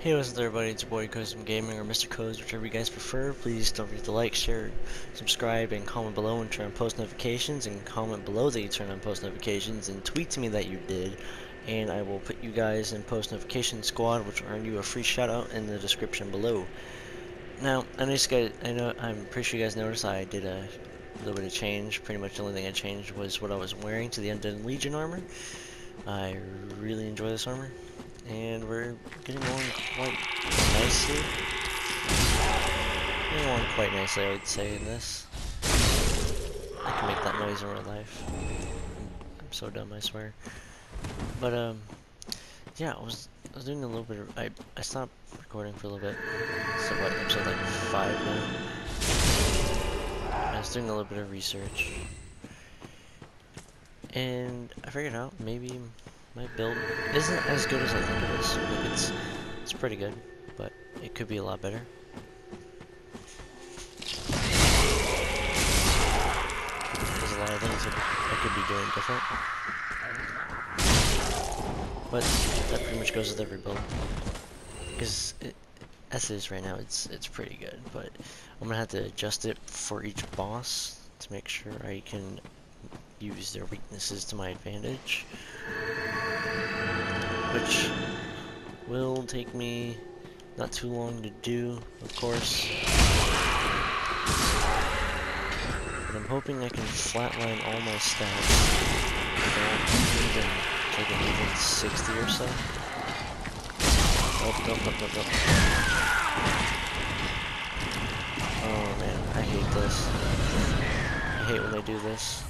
Hey, what's up everybody, it's your boy Cosm Gaming or Mr. Coz, whichever you guys prefer. Please don't forget to like, share, subscribe, and comment below and turn on post notifications. And comment below that you turn on post notifications and tweet to me that you did. And I will put you guys in post notification squad, which will earn you a free shout out in the description below. Now, I know, guys, I know I'm pretty sure you guys noticed I did a little bit of change. Pretty much the only thing I changed was what I was wearing to the Undead Legion armor. I really enjoy this armor and we're getting along quite nicely. Getting along quite nicely, I would say, in this. I can make that noise in real life. I'm so dumb, I swear. But, um, yeah, I was, I was doing a little bit of, I, I stopped recording for a little bit. So what, episode like 5 now? I was doing a little bit of research. And I figured out maybe my build isn't as good as I think it is. Like it's it's pretty good, but it could be a lot better. There's a lot of things I could be doing different. But that pretty much goes with every build. Because as it is right now, it's it's pretty good. But I'm gonna have to adjust it for each boss to make sure I can use their weaknesses to my advantage which will take me not too long to do, of course. But I'm hoping I can flatline all my stats without even taking even 60 or so. Oh. Oh man, I hate this. I hate when they do this.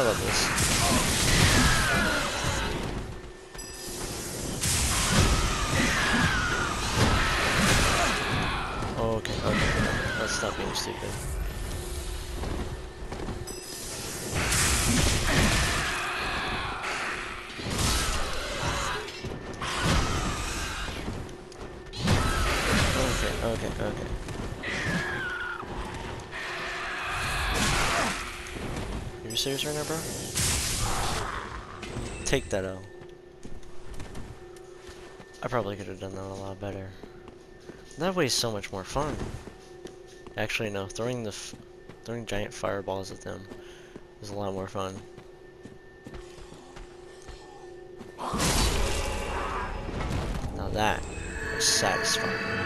I love this. Oh, okay, okay. Let's stop being stupid. Okay, okay, okay. Serious right now, bro? Take that L. I probably could have done that a lot better. That way is so much more fun. Actually, no. Throwing the throwing giant fireballs at them is a lot more fun. Now that is satisfying.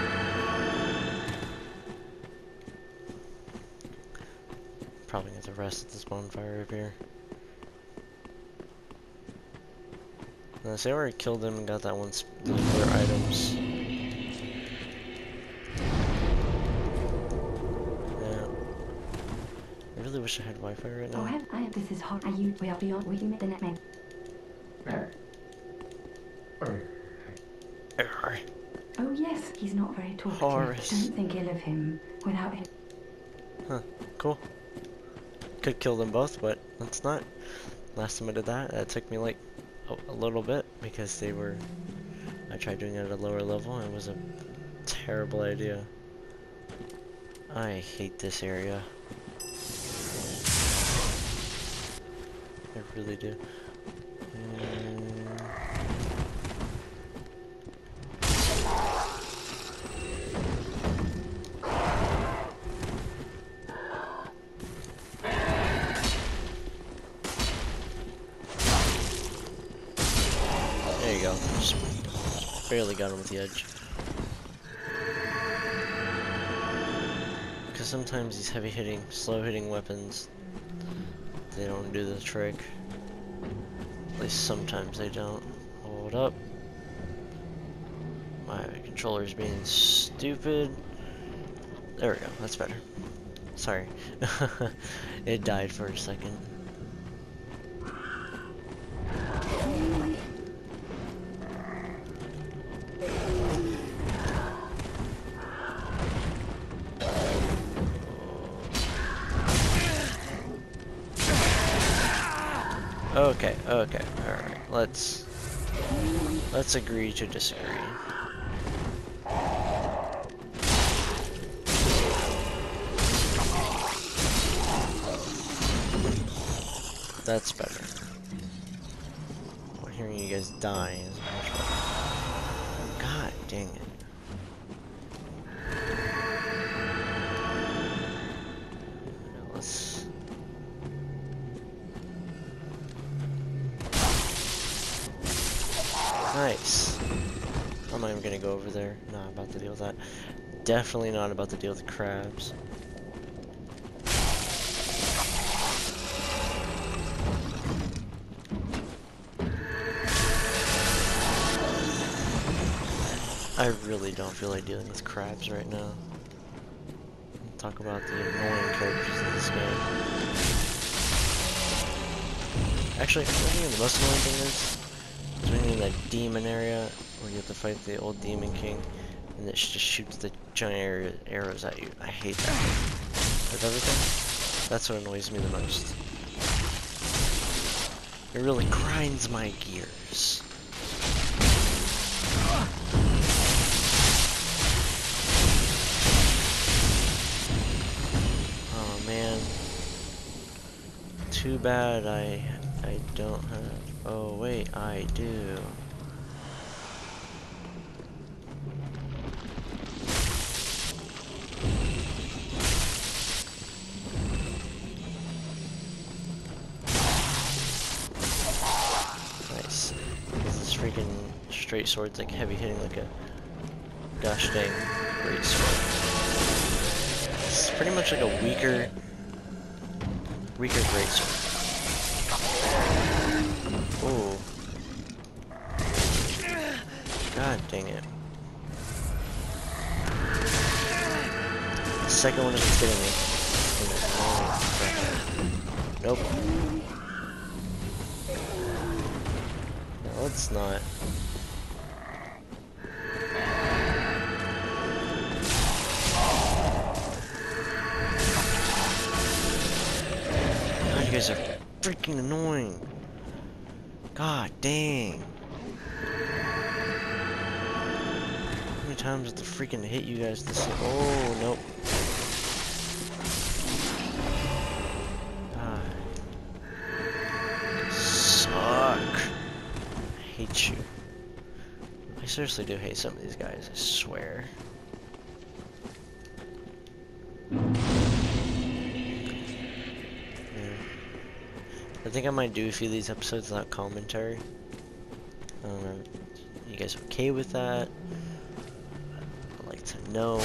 Probably get the rest of this bonfire up here. Say I already killed them and got that one, those other items. Yeah. I really wish I had Wi-Fi right now. Oh, I, I, this is hot. Are you, we are beyond, we met the net man. Oh yes, he's not very talkative. Horace. Don't think ill of him without him. Huh, cool could kill them both, but let's not. Last time I did that, that took me like a, a little bit because they were. I tried doing it at a lower level and it was a terrible idea. I hate this area. I really do. Barely got him with the edge. Because sometimes these heavy hitting, slow hitting weapons, they don't do the trick. At least sometimes they don't. Hold up. My controller's being stupid. There we go, that's better. Sorry. it died for a second. Okay, okay, alright. Let's let's agree to disagree. That's better. I'm hearing you guys die is much better. God dang it. Gonna go over there. Not about to deal with that. Definitely not about to deal with crabs. I really don't feel like dealing with crabs right now. Talk about the annoying characters in this game. Actually, I think the most annoying thing is, in that demon area where you have to fight the old demon king, and it just shoots the giant arrows at you. I hate that. with everything, that's what annoys me the most. It really grinds my gears. Oh man. Too bad I I don't have oh wait, I do. Nice. This freaking straight sword's like heavy hitting like a gosh dang great sword. It's pretty much like a weaker weaker great sword. Ooh. God dang it. The second one isn't getting me. Nope. No, it's not. God, you guys are freaking annoying. God dang. How many times have the freaking hit you guys this Oh, nope. Suck. I hate you. I seriously do hate some of these guys, I swear. Think I might do a few of these episodes without commentary. I don't know. You guys okay with that? I'd like to know.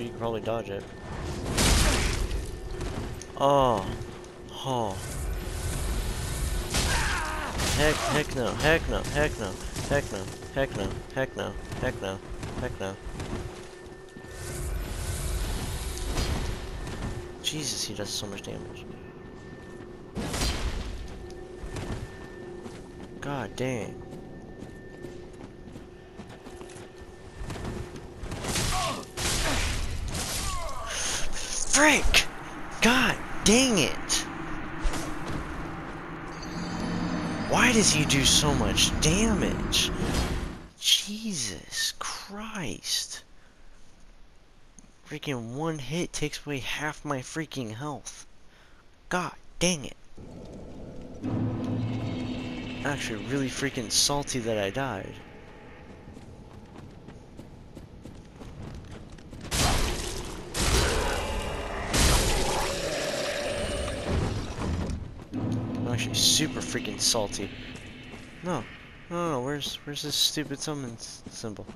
Sure you can probably dodge it. Oh. Oh. Heck, heck no, heck no, heck no, heck no, heck no, heck no, heck no, heck no. Jesus, he does so much damage. God dang. Frick! God dang it! Why does he do so much damage? Jesus Christ. Freaking one hit takes away half my freaking health. God dang it. Actually, really freaking salty that I died. I'm actually super freaking salty. No, no, no, where's where's this stupid summon symbol?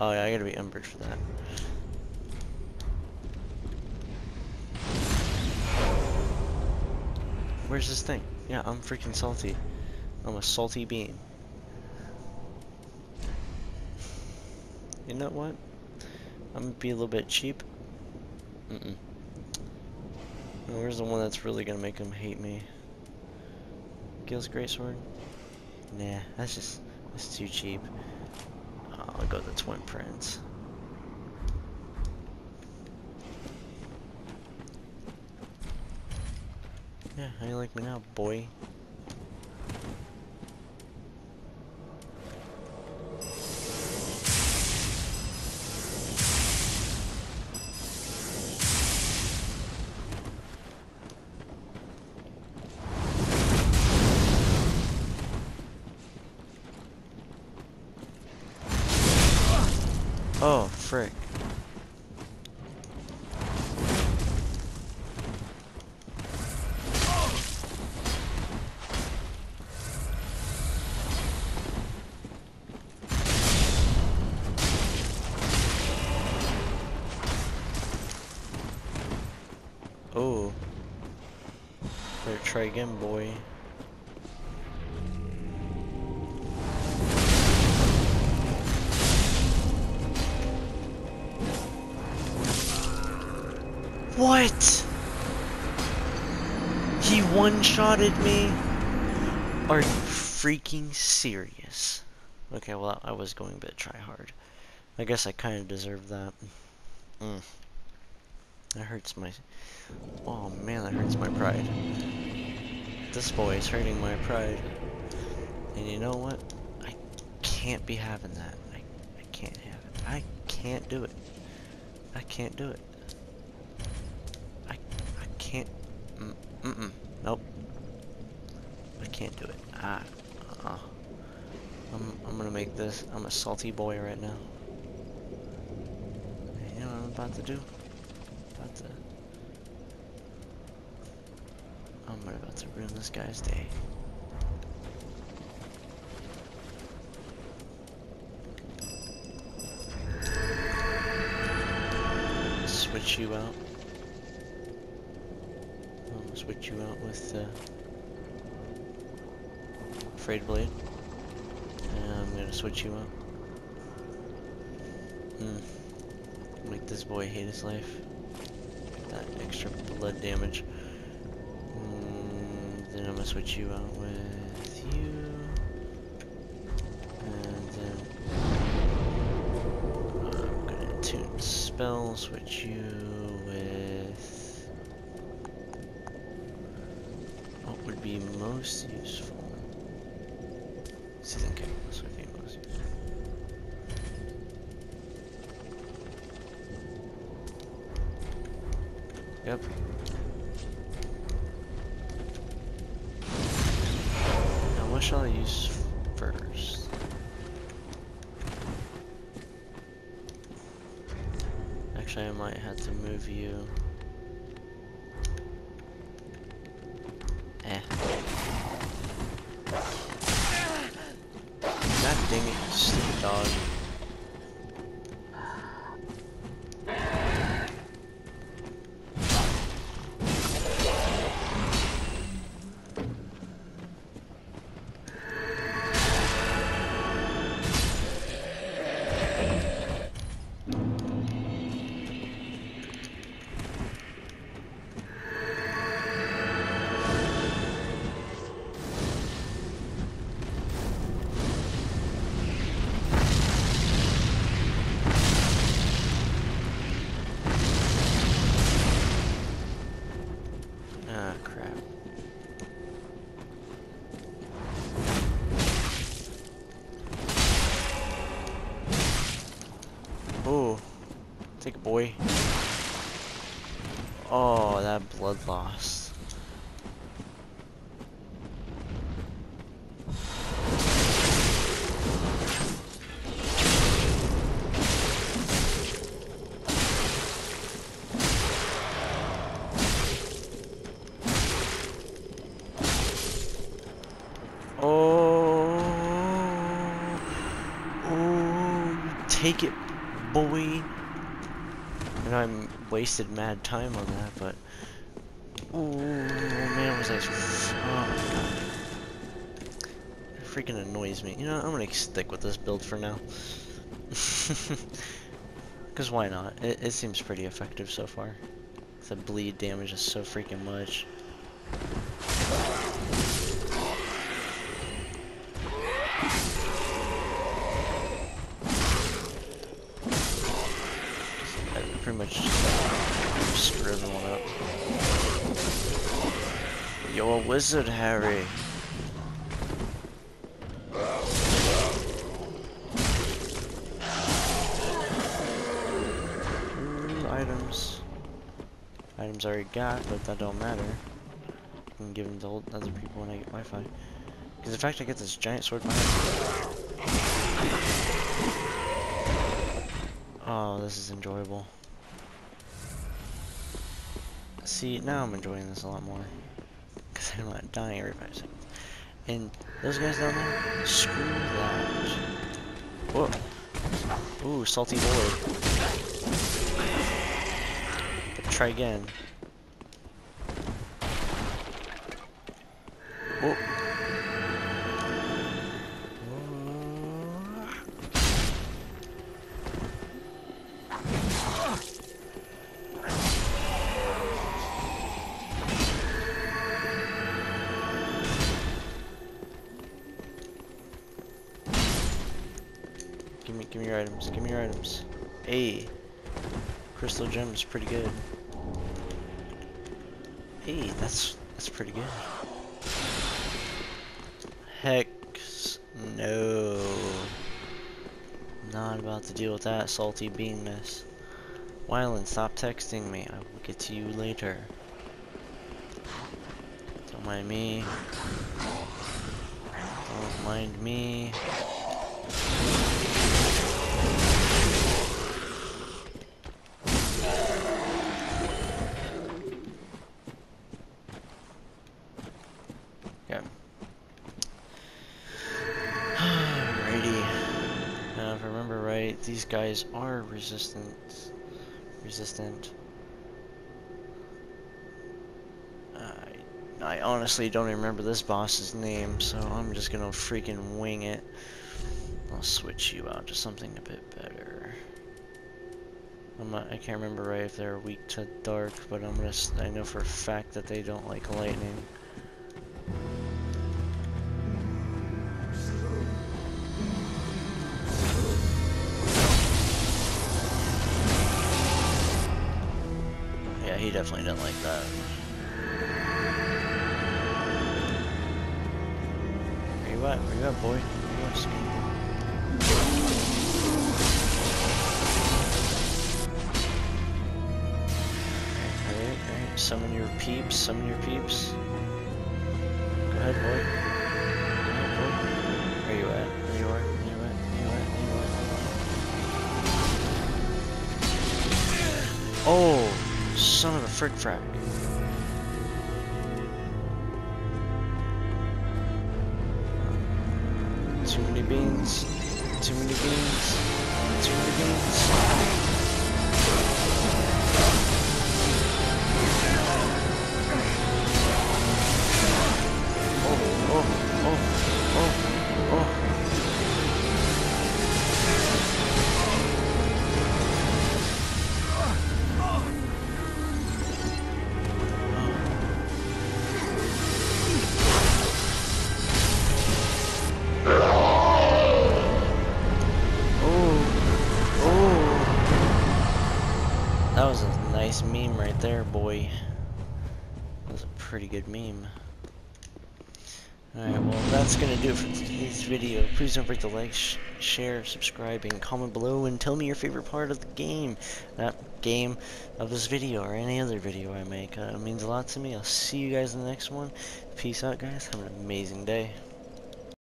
Oh yeah, I gotta be embered for that. Where's this thing? Yeah, I'm freaking salty. I'm a salty bean. You know what? I'm gonna be a little bit cheap. Mm-mm. Where's the one that's really gonna make him hate me? Gael's Greatsword? Nah, that's just, that's too cheap. Oh, I'll go the Twin Prince. Yeah, how you like me now, boy? Better try again, boy. What? He one-shotted me? Are you freaking serious? Okay, well, I was going a bit try hard. I guess I kind of deserve that. Mm. That hurts my... Oh man, that hurts my pride. This boy is hurting my pride. And you know what? I can't be having that. I, I can't have it. I can't do it. I can't do it. I, I can't... Mm, mm-mm. Nope. I can't do it. Ah. Uh -uh. I'm, I'm gonna make this... I'm a salty boy right now. You know what I'm about to do? About to... I'm about to ruin this guy's day. Switch you out. I'll switch you out with uh, Frayed Blade. And I'm gonna switch you out. Hmm. Make this boy hate his life. Extra blood damage. Mm, then I'm gonna switch you out with you. And then I'm gonna tune spell, switch you with what would be most useful. Season this would be Yep. Now what shall I use first? Actually, I might have to move you. Eh. God dang it, stupid dog. Take a boy. Oh, that blood loss. Oh, oh, take it, boy. And I'm wasted mad time on that, but oh, oh man, was I? Oh my god, it freaking annoys me. You know, I'm gonna stick with this build for now. Cause why not? It, it seems pretty effective so far. The bleed damage is so freaking much. Pretty much screw everyone up. You're a wizard, Harry. Items. Items I already got, but that don't matter. I can give them to other people when I get Wi-Fi. Because in fact I get this giant sword behind me. Oh, this is enjoyable. See, now I'm enjoying this a lot more. Because I'm not dying every five seconds. And those guys down there, screw that. Whoa. Ooh, salty boy. Try again. Whoa. Give me, give me your items. Give me your items. Hey, crystal gem is pretty good. Hey, that's that's pretty good. Heck, no. Not about to deal with that salty beanness. Wyland, stop texting me. I will get to you later. Don't mind me. Don't mind me. These guys are resistant. Resistant. I, I honestly don't remember this boss's name, so I'm just gonna freaking wing it. I'll switch you out to something a bit better. I'm not, I can't remember right if they're weak to dark, but I'm s- I know for a fact that they don't like lightning. Definitely didn't like that. Where you at? Where you at, boy? Where you at. Summon your peeps, summon your peeps. Go ahead, boy. Where you at? Where you are? You at? Where you at? You at? Oh, son of a frick frack. Too many beans. Too many beans. Too many beans. Nice meme right there, boy. That was a pretty good meme. Alright, well, that's gonna do it for today's video. Please don't forget to like, sh share, subscribe, and comment below, and tell me your favorite part of the game. That game of this video, or any other video I make. Uh, it means a lot to me. I'll see you guys in the next one. Peace out, guys. Have an amazing day.